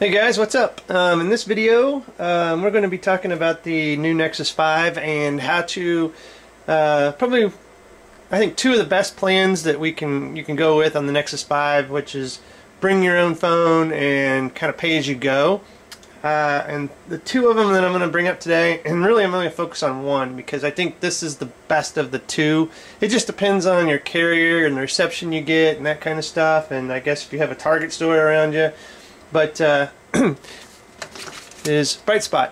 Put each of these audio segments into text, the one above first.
Hey guys, what's up? Um, in this video, um, we're going to be talking about the new Nexus 5 and how to uh, probably, I think, two of the best plans that we can you can go with on the Nexus 5, which is bring your own phone and kind of pay as you go. Uh, and the two of them that I'm going to bring up today, and really I'm only going to focus on one because I think this is the best of the two. It just depends on your carrier and the reception you get and that kind of stuff. And I guess if you have a Target store around you. But uh, is Brightspot,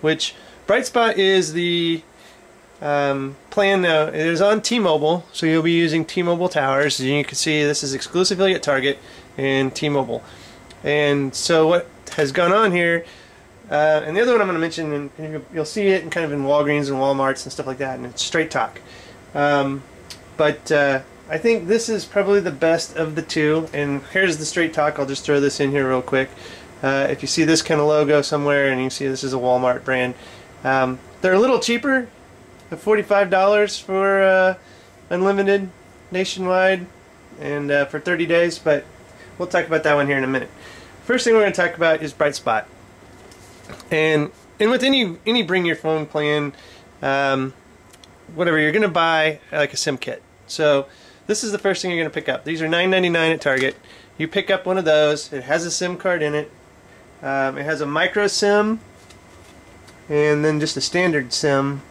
which Brightspot is the um, plan now. It is on T-Mobile, so you'll be using T-Mobile towers. And you can see this is exclusively at Target and T-Mobile. And so what has gone on here. Uh, and the other one I'm going to mention, and you'll see it in kind of in Walgreens and WalMarts and stuff like that, and it's Straight Talk. Um, but uh, I think this is probably the best of the two. And here's the Straight Talk. I'll just throw this in here real quick. Uh, if you see this kind of logo somewhere, and you see this is a Walmart brand, um, they're a little cheaper, At $45 for uh, unlimited nationwide and uh, for 30 days. But we'll talk about that one here in a minute. First thing we're going to talk about is Brightspot. And and with any any bring your phone plan, um, whatever you're going to buy like a SIM kit. So this is the first thing you're going to pick up. These are $9.99 at Target. You pick up one of those. It has a SIM card in it. Um, it has a micro SIM and then just a standard SIM.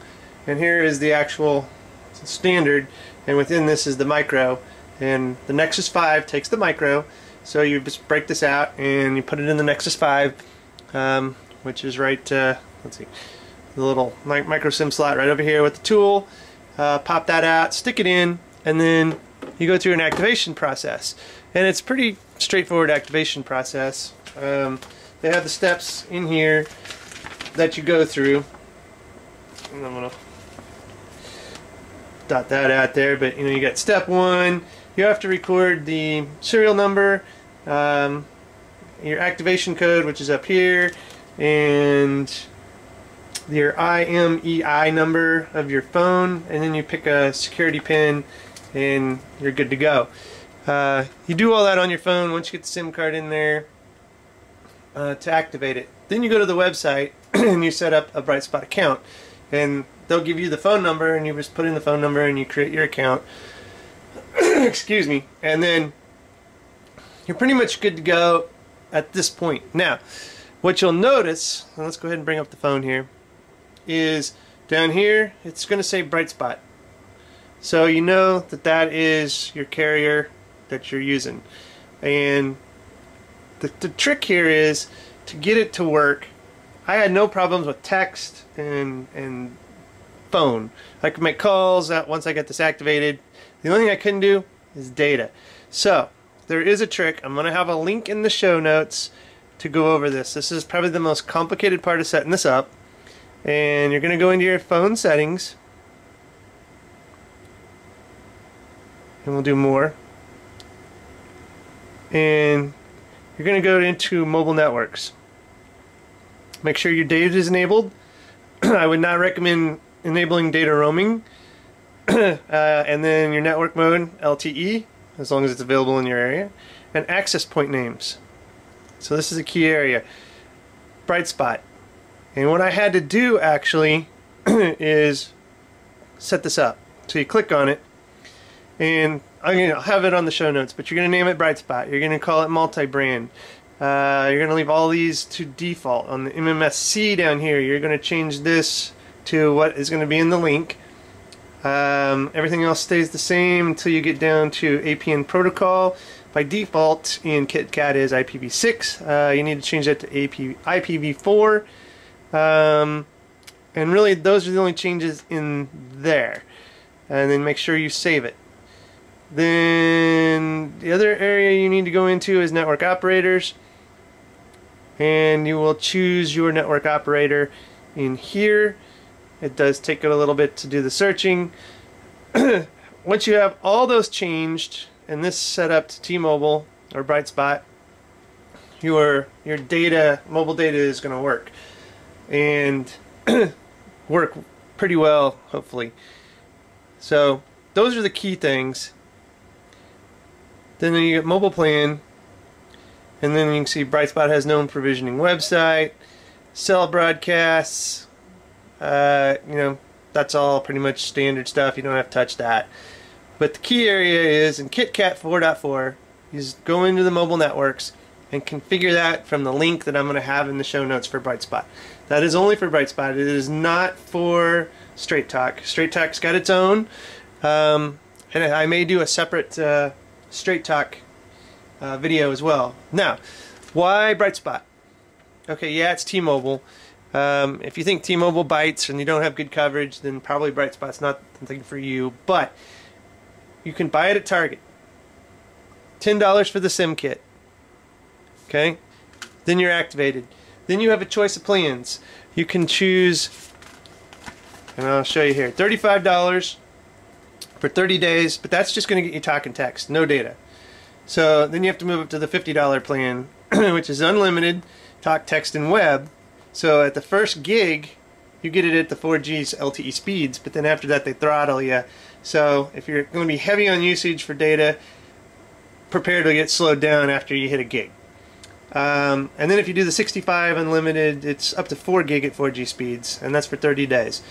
And here is the actual standard. And within this is the micro. And the Nexus 5 takes the micro so you just break this out and you put it in the Nexus 5, um, which is right, uh, let's see, the little micro SIM slot right over here with the tool. Uh, pop that out, stick it in, and then you go through an activation process. And it's pretty straightforward activation process. Um, they have the steps in here that you go through. And I'm gonna dot that out there, but you know you got step one, you have to record the serial number, um, your activation code, which is up here, and your IMEI number of your phone, and then you pick a security pin, and you're good to go. Uh, you do all that on your phone once you get the SIM card in there uh, to activate it. Then you go to the website and you set up a Brightspot account, and they'll give you the phone number, and you just put in the phone number and you create your account. excuse me, and then you're pretty much good to go at this point. Now, what you'll notice, let's go ahead and bring up the phone here, is down here it's going to say Brightspot. So you know that that is your carrier that you're using. And the, the trick here is to get it to work. I had no problems with text and, and phone. I could make calls once I got this activated. The only thing I couldn't do is data. So, there is a trick. I'm going to have a link in the show notes to go over this. This is probably the most complicated part of setting this up. And you're going to go into your phone settings. And we'll do more. And you're going to go into mobile networks. Make sure your data is enabled. I would not recommend enabling data roaming uh, and then your network mode, LTE, as long as it's available in your area, and access point names. So this is a key area. Bright spot. And what I had to do actually is set this up. So you click on it, and I'm to have it on the show notes, but you're going to name it Brightspot. You're going to call it multi-brand. Uh, you're going to leave all these to default. On the MMSC down here, you're going to change this to what is going to be in the link. Um, everything else stays the same until you get down to APN protocol. By default in KitKat is IPv6. Uh, you need to change that to AP, IPv4. Um, and really those are the only changes in there. And then make sure you save it. Then the other area you need to go into is network operators. And you will choose your network operator in here. It does take it a little bit to do the searching. Once you have all those changed and this set up to T-Mobile or Brightspot, your your data, mobile data is going to work and work pretty well, hopefully. So those are the key things. Then you get mobile plan, And then you can see Brightspot has no provisioning website, cell broadcasts, uh, you know, that's all pretty much standard stuff. You don't have to touch that. But the key area is in KitKat 4.4 is go into the mobile networks and configure that from the link that I'm going to have in the show notes for Brightspot. That is only for Brightspot. It is not for Straight Talk. Straight Talk's got its own. Um, and I may do a separate uh, Straight Talk uh, video as well. Now, why Brightspot? Okay, yeah, it's T-Mobile. Um, if you think T-Mobile bites and you don't have good coverage, then probably Brightspot's not the thing for you. But you can buy it at Target. $10 for the SIM kit. Okay? Then you're activated. Then you have a choice of plans. You can choose, and I'll show you here, $35 for 30 days, but that's just going to get you talk and text, no data. So then you have to move up to the $50 plan, which is unlimited talk, text, and web. So at the first gig, you get it at the 4G's LTE speeds, but then after that they throttle you. So if you're going to be heavy on usage for data, prepare to get slowed down after you hit a gig. Um, and then if you do the 65 unlimited, it's up to 4 gig at 4G speeds, and that's for 30 days.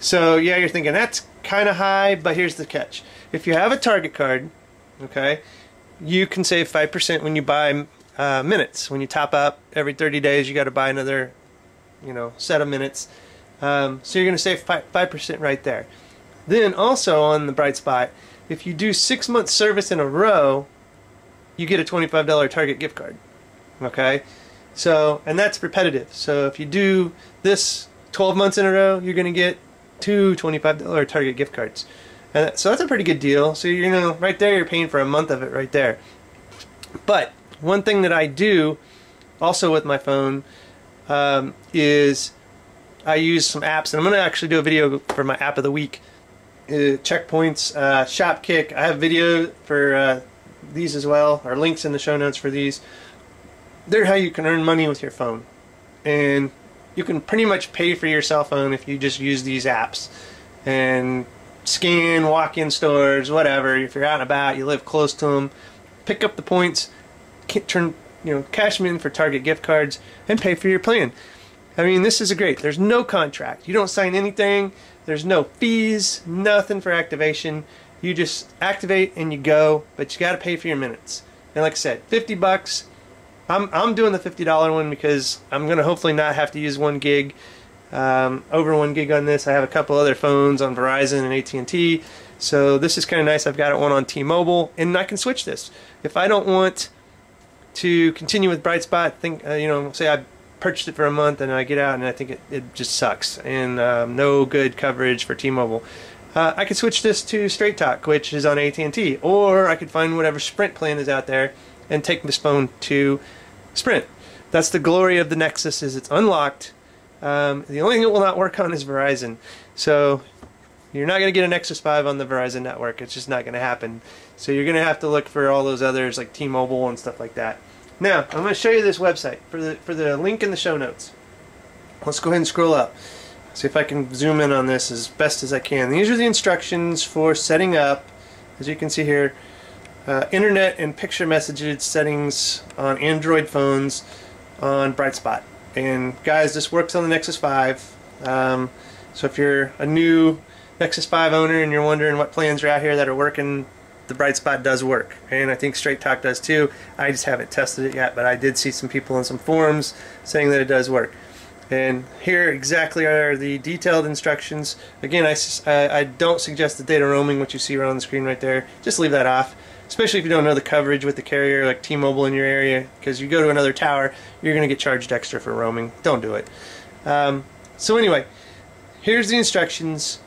So yeah, you're thinking that's kind of high, but here's the catch. If you have a Target card, okay, you can save 5% when you buy uh, minutes. When you top up every 30 days, you got to buy another, you know, set of minutes. Um, so you're going to save 5% right there. Then also on the bright spot, if you do six months service in a row, you get a $25 Target gift card. Okay? So, and that's repetitive. So if you do this 12 months in a row, you're going to get two $25 Target gift cards. And so that's a pretty good deal. So you know, right there, you're paying for a month of it right there. But one thing that I do also with my phone um, is I use some apps, and I'm going to actually do a video for my app of the week. Uh, checkpoints, uh, Shopkick. I have video for uh, these as well, or links in the show notes for these. They're how you can earn money with your phone. And you can pretty much pay for your cell phone if you just use these apps. And scan, walk in stores, whatever. If you're out and about, you live close to them, pick up the points, turn, you know, cash them in for Target gift cards, and pay for your plan. I mean, this is great. There's no contract. You don't sign anything. There's no fees, nothing for activation. You just activate and you go, but you got to pay for your minutes. And like I said, 50 bucks. I'm I'm doing the $50 one because I'm going to hopefully not have to use 1 gig um, over 1 gig on this. I have a couple other phones on Verizon and AT&T. So this is kind of nice. I've got it one on T-Mobile and I can switch this. If I don't want to continue with Brightspot, think uh, you know, say I purchased it for a month and I get out and I think it, it just sucks and um, no good coverage for T-Mobile. Uh, I could switch this to Straight Talk, which is on AT&T, or I could find whatever Sprint plan is out there and take this phone to Sprint. That's the glory of the Nexus is it's unlocked. Um, the only thing it will not work on is Verizon. So you're not going to get a Nexus 5 on the Verizon network. It's just not going to happen. So you're going to have to look for all those others like T-Mobile and stuff like that. Now, I'm going to show you this website for the for the link in the show notes. Let's go ahead and scroll up. See if I can zoom in on this as best as I can. These are the instructions for setting up, as you can see here, uh, internet and picture messages settings on Android phones on Brightspot. And guys, this works on the Nexus 5. Um, so if you're a new Nexus 5 owner and you're wondering what plans are out here that are working the Brightspot does work, and I think Straight Talk does too. I just haven't tested it yet, but I did see some people in some forums saying that it does work. And here exactly are the detailed instructions. Again, I, I, don't suggest the data roaming, which you see around the screen right there. Just leave that off, especially if you don't know the coverage with the carrier like T-Mobile in your area, because you go to another tower, you're going to get charged extra for roaming. Don't do it. Um, so anyway, here's the instructions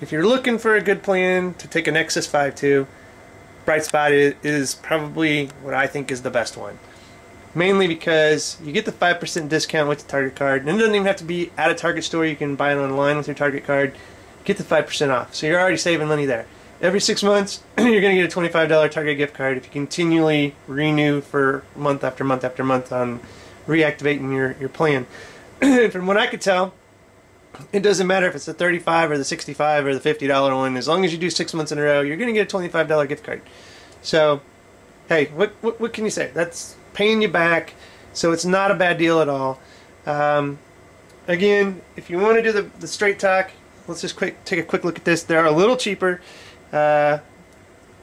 if you're looking for a good plan to take a Nexus 5 to, Brightspot is probably what I think is the best one. Mainly because you get the 5% discount with the Target card, and it doesn't even have to be at a Target store, you can buy it online with your Target card, get the 5% off. So you're already saving money there. Every six months, you're going to get a $25 Target gift card if you continually renew for month after month after month on reactivating your, your plan. From what I could tell, it doesn't matter if it's the 35 or the 65 or the $50 one. As long as you do six months in a row, you're going to get a $25 gift card. So, hey, what, what, what can you say? That's paying you back, so it's not a bad deal at all. Um, again, if you want to do the, the straight talk, let's just quick take a quick look at this. They're a little cheaper. Uh,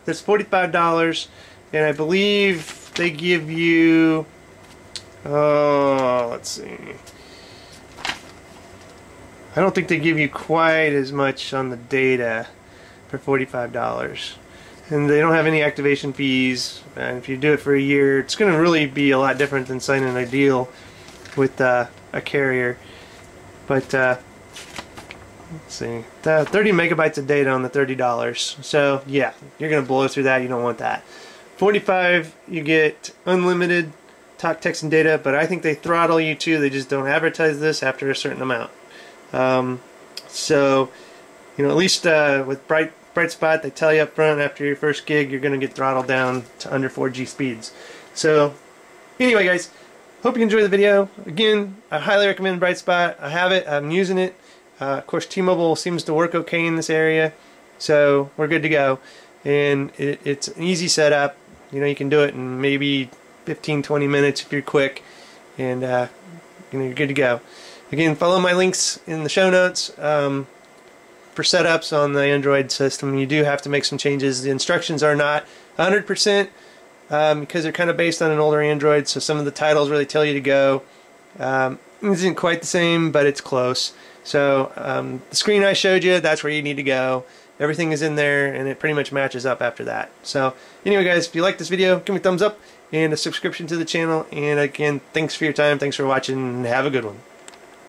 that's $45, and I believe they give you, oh, let's see. I don't think they give you quite as much on the data for $45 and they don't have any activation fees and if you do it for a year it's going to really be a lot different than signing a deal with uh, a carrier but uh, let's see the 30 megabytes of data on the $30 so yeah you're to blow through that you don't want that 45 you get unlimited talk text and data but I think they throttle you too they just don't advertise this after a certain amount um, so, you know, at least uh, with Bright Bright Spot, they tell you up front after your first gig you're to get throttled down to under 4G speeds. So, anyway, guys, hope you enjoy the video. Again, I highly recommend Bright Spot. I have it. I'm using it. Uh, of course, T-Mobile seems to work okay in this area, so we're good to go. And it, it's an easy setup. You know, you can do it in maybe 15, 20 minutes if you're quick, and uh, you know, you're good to go. Again, follow my links in the show notes. Um, for setups on the Android system, you do have to make some changes. The instructions are not 100% um, because they're kind of based on an older Android, so some of the titles really tell you to go. Um, isn't quite the same, but it's close. So um, the screen I showed you, that's where you need to go. Everything is in there, and it pretty much matches up after that. So anyway, guys, if you like this video, give me a thumbs up and a subscription to the channel. And again, thanks for your time. Thanks for watching. And have a good one.